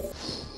you